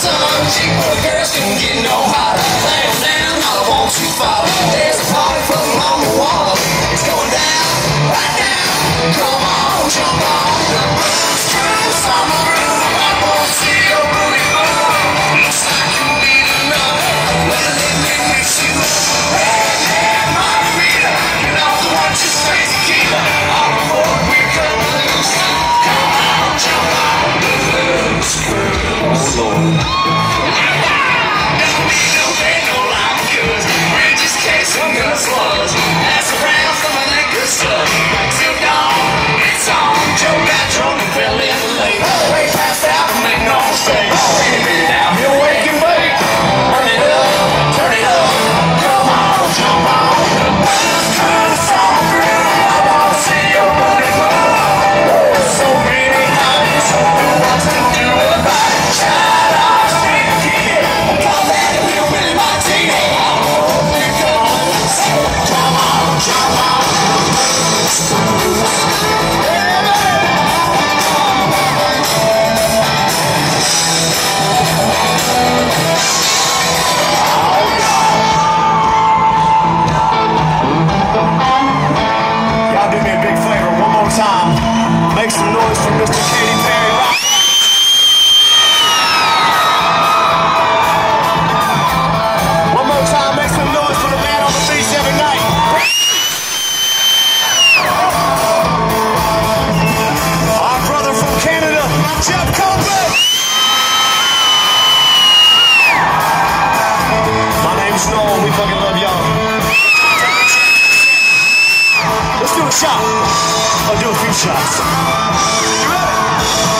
song. Lord. shot. I'll do a few shots. You ready?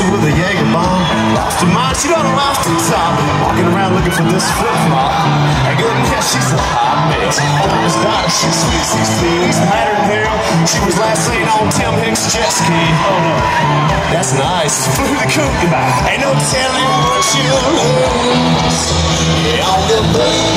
Ahead, with a Jaeger bomb. Lost her mind, she done lost her top. Walking around looking for this flip flop. And good yeah, she's a hot mess. Oh, Oldest daughter, she's sweet 16. He's married hair. She was last seen on Tim Hicks' jet ski. Oh no, that's nice. Flew the coop. Ain't no telling what you'll lose. Yeah, on the blues